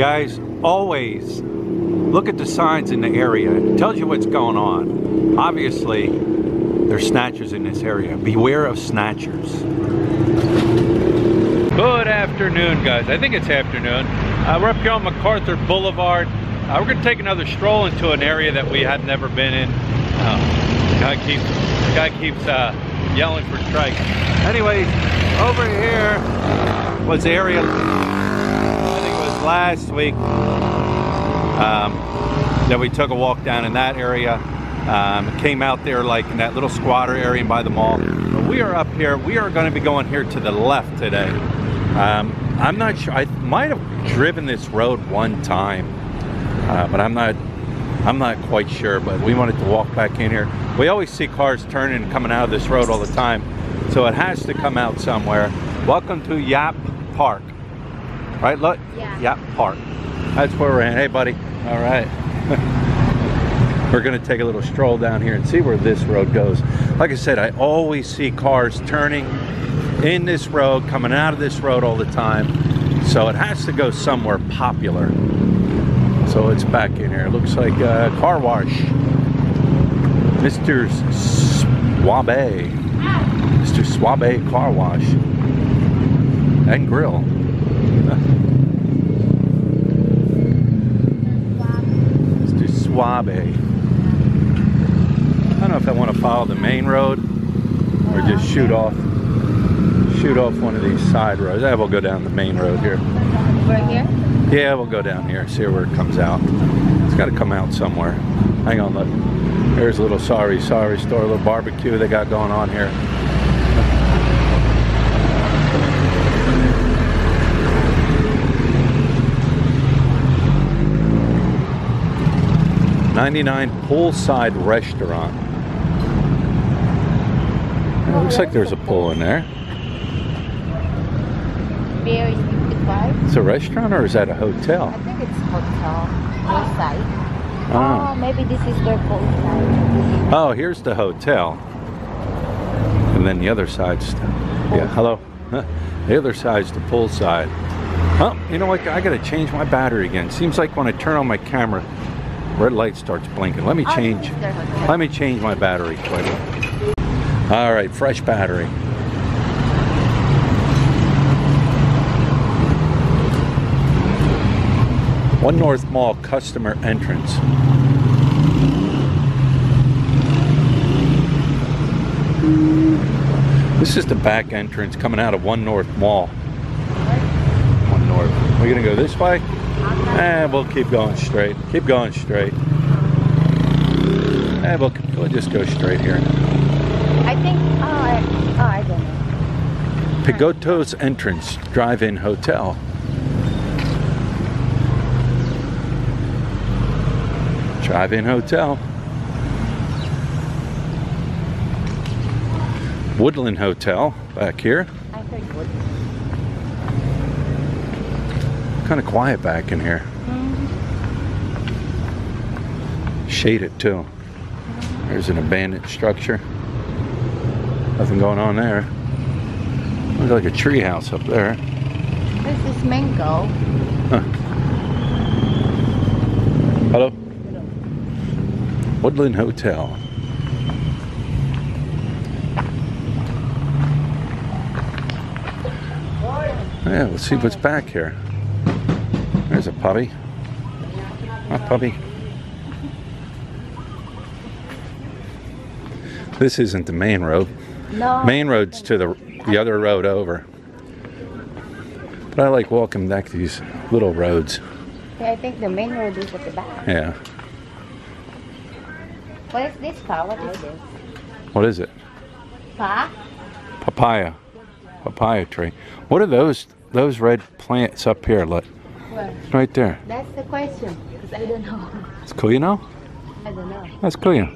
guys, always look at the signs in the area. It tells you what's going on. Obviously, there's snatchers in this area. Beware of snatchers. Good afternoon, guys. I think it's afternoon. Uh, we're up here on MacArthur Boulevard. Uh, we're gonna take another stroll into an area that we had never been in. Uh, guy keeps, guy keeps uh, yelling for strikes. Anyways, over here was the area, last week, um, that we took a walk down in that area. Um, came out there like in that little squatter area by the mall. But we are up here. We are going to be going here to the left today. Um, I'm not sure. I might have driven this road one time, uh, but I'm not. I'm not quite sure. But we wanted to walk back in here. We always see cars turning and coming out of this road all the time, so it has to come out somewhere. Welcome to Yap Park. Right, look. Yeah. Yap Park. That's where we're at. Hey, buddy. All right. we're going to take a little stroll down here and see where this road goes. Like I said, I always see cars turning in this road, coming out of this road all the time. So it has to go somewhere popular. So it's back in here. It looks like a car wash. Mr. Swabe. Mr. Swabe Car Wash. And Grill. Swabe. I don't know if I want to follow the main road or just shoot off shoot off one of these side roads. Yeah, we'll go down the main road here. We're here? Yeah, we'll go down here, see where it comes out. It's got to come out somewhere. Hang on, look. There's a little sari, sari store, a little barbecue they got going on here. Ninety-nine poolside restaurant. It looks like there's a pool in there. Beer is 55. It's a restaurant or is that a hotel? I think it's hotel. Poolside. Ah. Oh, maybe this is their poolside. Oh, here's the hotel. And then the other side's, yeah, hello. The other side's the pool side. Oh, you know what? I gotta change my battery again. Seems like when I turn on my camera, red light starts blinking. Let me change. this is their hotel. Let me change my battery quick. All right, fresh battery. One North Mall customer entrance. This is the back entrance coming out of One North Mall. One North. We're gonna go this way? Eh, we'll keep going straight. Keep going straight. Eh, we'll, we'll just go straight here. I think, oh, I, oh, I don't know. Pigoto's entrance, drive-in hotel. Drive-in hotel. Woodland Hotel back here. I heard wood. Kind of quiet back in here. Shaded too. There's an abandoned structure. Nothing going on there. Looks like a tree house up there. This is mango. Hello? Woodland Hotel. Yeah, let's see what's back here. There's a puppy. A puppy. This isn't the main road. No. Main road's to the the other road over. But I like walking back these little roads. Yeah, I think the main road is at the back. Yeah. What is this, Pa? What is this? What is it? Pa? Papaya. Papaya tree. What are those those red plants up here? Look, What? right there. That's the question. Because I don't know. It's cool, you know? I don't know. That's cool, you know.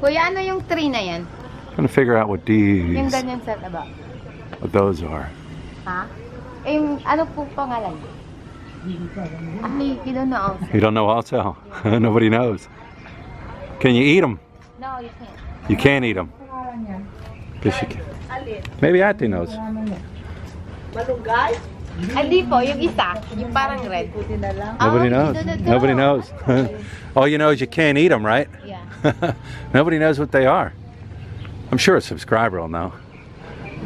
Kuya, ano yung tree na yan? Trying to figure out what Yung ganyan sa taba. what those are. Ha? Eh, yung ano po pangalan? Ay, you don't know also. You don't know also. Nobody knows. Can you eat them? No, you can't. You can't eat them. Guess you can. Maybe Ate knows. Malunggay? Hindi po, yung isa, yung parang red. Nobody Oh, knows. you don't know. Nobody knows. All you know is you can't eat them, right? Yeah. Nobody knows what they are. I'm sure a subscriber will know.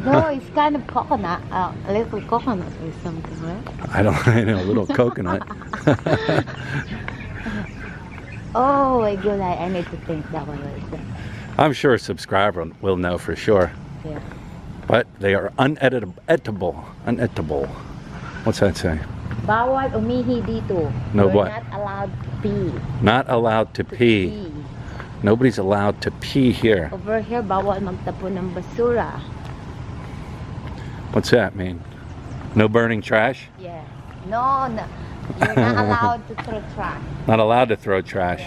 No, it's kind of coconut, uh, a little coconut or something, right? I don't I know, a little coconut. Oh, my God, I, I need to think that one. Right I'm sure a subscriber will know for sure. Yeah. But they are uneditable. Editable. Uneditable. What's that say? Bawal umihi dito. No You're what? not allowed to pee. Not allowed to pee. Pee. Nobody's allowed to pee here. Over here, bawal magtapon ng basura. What's that mean? No burning trash? Yeah. No, no. You're not allowed to throw trash. Not allowed to throw trash.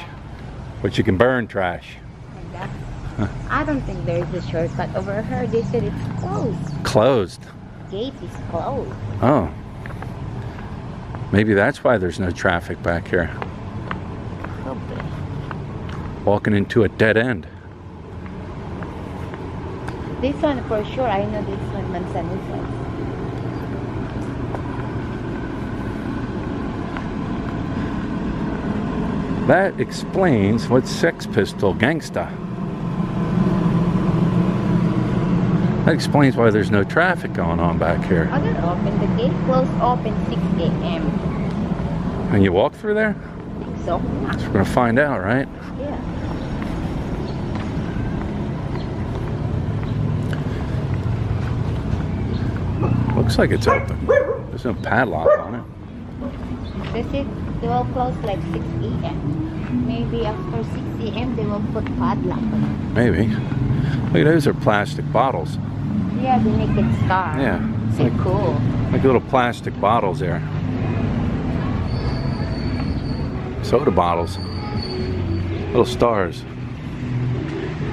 But you can burn trash. That's, I don't think there is a shortcut. Over here, they said it's closed. Closed. Gate is closed. Oh. Maybe that's why there's no traffic back here. Probably. Walking into a dead end. This one for sure. I know this one, Manzanita. That explains what Sex Pistol Gangsta. That explains why there's no traffic going on back here. They're open. The gate closed open 6 a.m. And you walk through there? I So, So we're gonna find out, right? yeah. Looks like it's open. There's no padlock on it. They said they will close like 6 a.m. Maybe after 6 a.m. they will put padlock on it. Maybe. Look, at those are plastic bottles. Yeah, the naked star. Yeah. So Like, cool. like little plastic bottles there. Soda bottles. Little stars.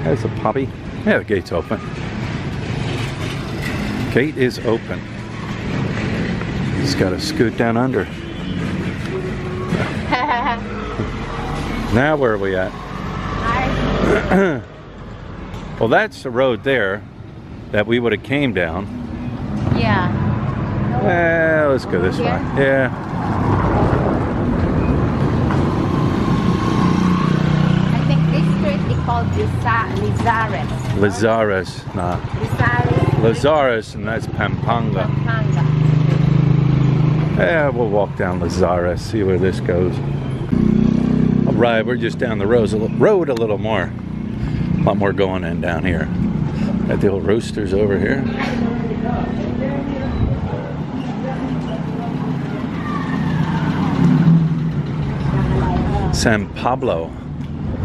There's a puppy. Yeah, the gate's open. Gate is open. Just gotta scoot down under. Now where are we at? Well, that's the road there that we would have came down. yeah. Eh, let's go this way. Yeah. I think this street they call Lizares. Lazares. Nah. Lizares. Lazares, and that's Pampanga. Pampanga. Yeah, we'll walk down Lazares, see where this goes. All right, we're just down the road a, li- road a little more. A lot more going in down here. Got the old roasters over here. San Pablo.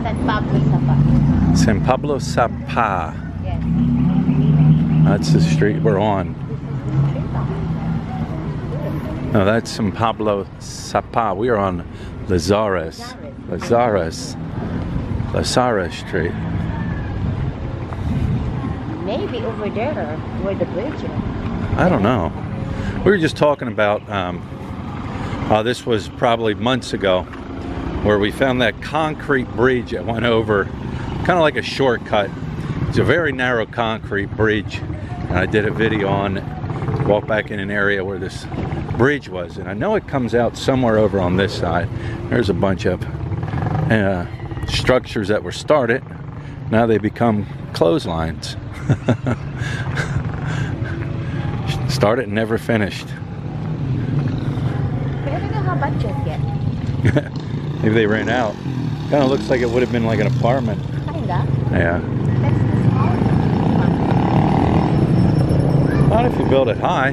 San Pablo. San Pablo Sapa. Yes. That's the street we're on. No, that's San Pablo Sapa. We are on Lazares. Lazares. Lazares Street. Maybe over there where the bridge is. I don't know. We were just talking about, um, uh, this was probably months ago, where we found that concrete bridge that went over, kind of like a shortcut. It's a very narrow concrete bridge. And I did a video on it, walk back in an area where this bridge was. And I know it comes out somewhere over on this side. There's a bunch of uh, structures that were started. Now they become clotheslines. Started and never finished. I don't know how budget yet. Maybe they ran out. Kind of looks like it would have been like an apartment. Yeah. That's the small one. Not if you build it high.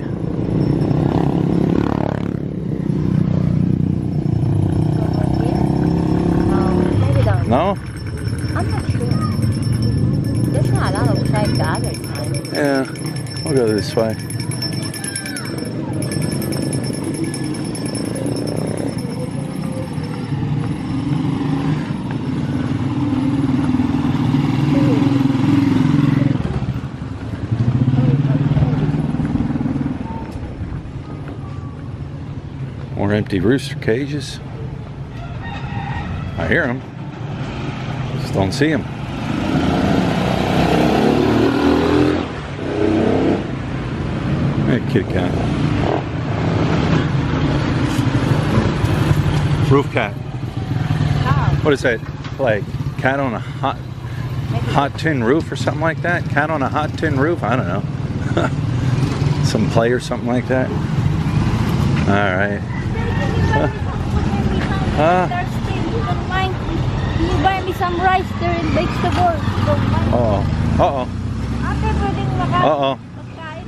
No, maybe down. No? I'm not sure. There's not a lot of tribe the other time. Yeah. We'll go this way. Empty rooster cages. I hear them. Just don't see them. Hey, kitty cat. Roof cat. How? What is that? Like cat on a hot hot tin roof or something like that? Cat on a hot tin roof? I don't know. Some play or something like that. All right. Huh? You don't mind. Can you buy me some rice there and vegetables? Don't mind? Uh oh. Ate, pwedeng maka- magkain?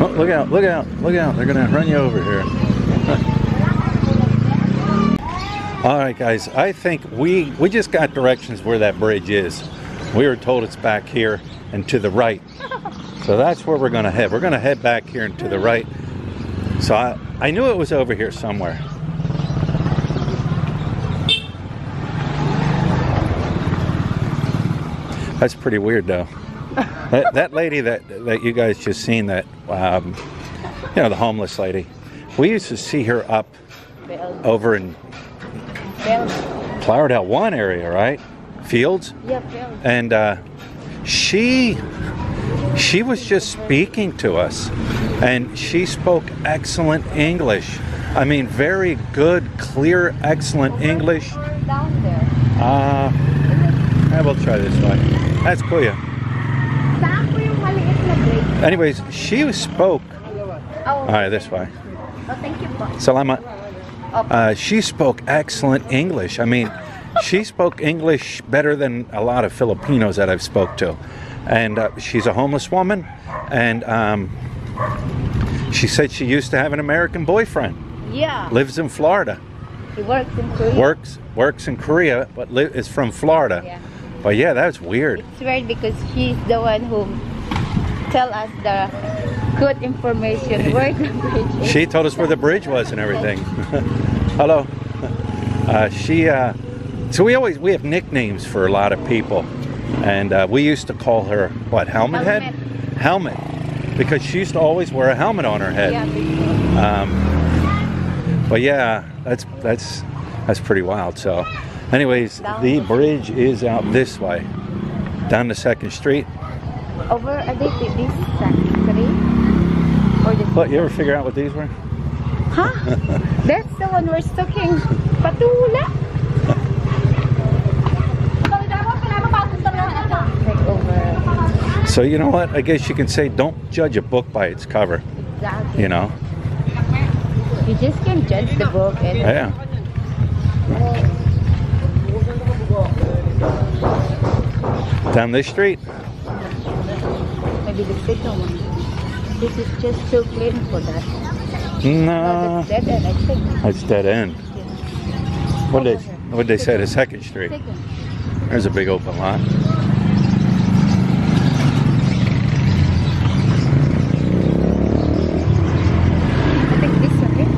Oh, look out, look out, look out. They're going to run you over here. All right, guys. I think we we just got directions where that bridge is. We were told it's back here and to the right. So that's where we're going to head. We're going to head back here and to the right. So I, I knew it was over here somewhere. That's pretty weird, though. that, that lady that that you guys just seen, that um, you know, the homeless lady. We used to see her up over in. Flowerdale One area, right? Fields, Yeah, bell. and uh, she she was just speaking to us, and she spoke excellent English. I mean, very good, clear, excellent English. Uh, I will try this way. That's Kuya. Anyways, she spoke. All right, this way. po. Uh, she spoke excellent English. I mean, she spoke English better than a lot of Filipinos that I've spoke to. And uh, she's a homeless woman, and um, she said she used to have an American boyfriend. yeah. Lives in Florida. He works in Korea. Works works in Korea, but li- is from Florida. Yeah. But yeah, that's weird. It's weird because she's the one who tell us the good information where the bridge is. She told us where the bridge was and everything. Hello. Uh, she. Uh, so we always we have nicknames for a lot of people, and uh, we used to call her what helmet, head, helmet, because she used to always wear a helmet on her head. Yeah. Um, but yeah, that's that's that's pretty wild. So, anyways, the bridge is out this way, down to Second Street. Over a to this side. Or this What you ever figure out what these were? Huh? That's the one we're stalking. Patula. Like over. So you know what? I guess you can say don't judge a book by its cover. Exactly. You know? You just can't judge the book and Yeah. Down this street. maybe the second one. This is just too clean for that. No, That's dead end, I think. that's dead end. What they what they say to Second Street? Second. There's a big open lot. I think this one, eh?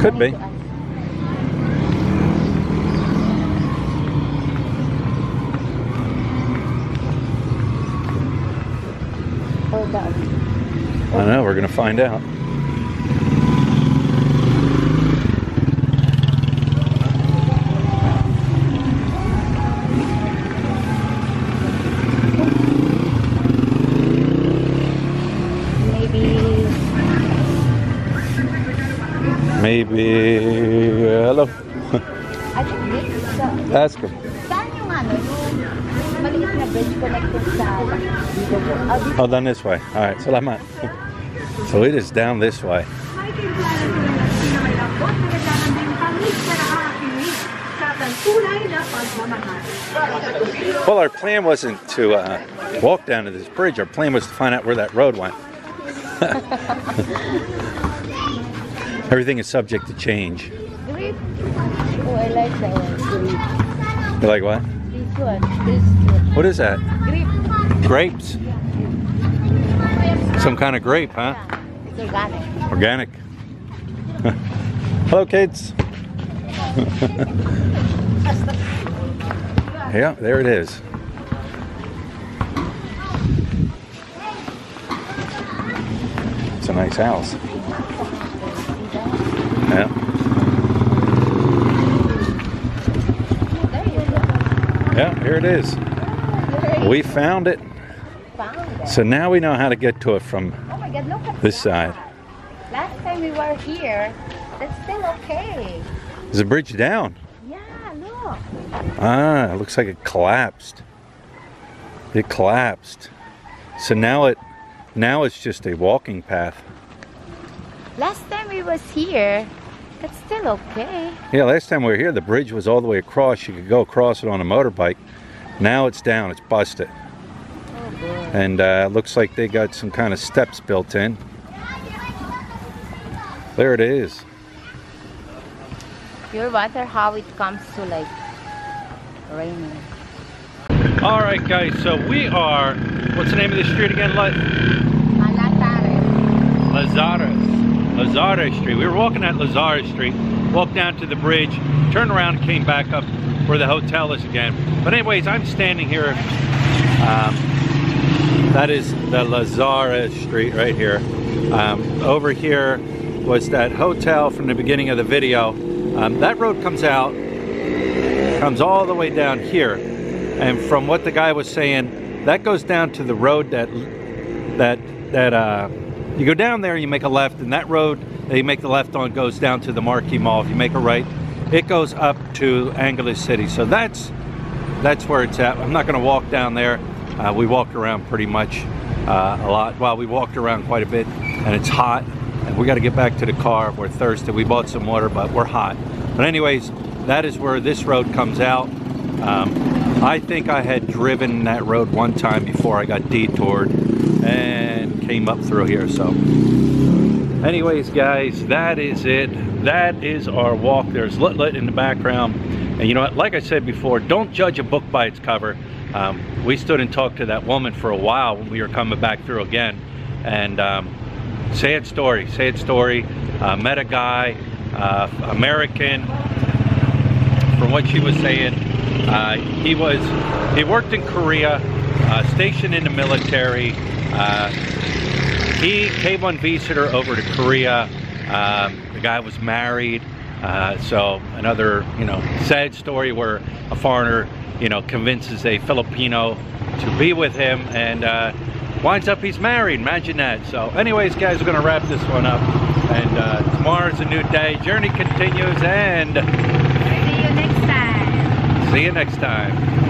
Could be. to. I know. We're gonna find out. Maybe. Hello. I think this is the Ask him. Saan yung ano, yung maliit na bridge connected sa dito po? Ah. Oh, down this way. All right. Salamat. So it is down this way. Well, our plan wasn't to uh, walk down to this bridge. Our plan was to find out where that road went. Everything is subject to change. Oh, I like that one. You like what? This one. This one. What is that? Grape. Grapes. Some kind of grape, huh? Yeah. It's organic. Organic. Hello, kids. yeah, there it is. It's a nice house. Yeah. There you go. Yeah, here it is. We found it. So now we know how to get to it from my God, look at This side. Last time we were here, that's still okay. is the bridge down. Yeah, look. Ah, it looks like it collapsed. It collapsed. So now it now it's just a walking path. Last time we was here, that's still okay. Yeah, last time we were here the bridge was all the way across. You could go across it on a motorbike. Now it's down, it's busted. Oh boy. And uh, looks like they got some kind of steps built in. There it is. You wonder how it comes to like raining. All right, guys. So we are. What's the name of the street again? La- Alatare. Lazarus. Lazarus Street. We were walking at Lazarus Street, walked down to the bridge, turned around, and came back up where the hotel is again. But anyways, I'm standing here. Um, that is the Lazarus Street right here. Um, over here was that hotel from the beginning of the video. Um, that road comes out, comes all the way down here. And from what the guy was saying, that goes down to the road that that that uh, you go down there, you make a left, and that road that you make the left on goes down to the Marquee Mall. If you make a right, it goes up to Angeles City. So that's that's where it's at. I'm not going to walk down there. Uh, we walked around pretty much uh, a lot. Well, we walked around quite a bit, and it's hot. And we got to get back to the car. We're thirsty. We bought some water, but we're hot. But anyways, that is where this road comes out. Um, I think I had driven that road one time before I got detoured and came up through here. So, anyways, guys, that is it. That is our walk. There's Lit in the background. And you know what? Like I said before, don't judge a book by its cover. Um, we stood and talked to that woman for a while when we were coming back through again. And um, sad story, sad story. Uh, met a guy, uh, American, from what she was saying. Uh, he was, he worked in Korea, uh, stationed in the military. Uh, he came on visitor over to Korea. Um, the guy was married. Uh, so another, you know, sad story where a foreigner, you know, convinces a Filipino to be with him and uh, winds up he's married. Imagine that. So anyways, guys, we're going to wrap this one up. And uh, tomorrow's a new day. Journey continues and See you next time. see you next time.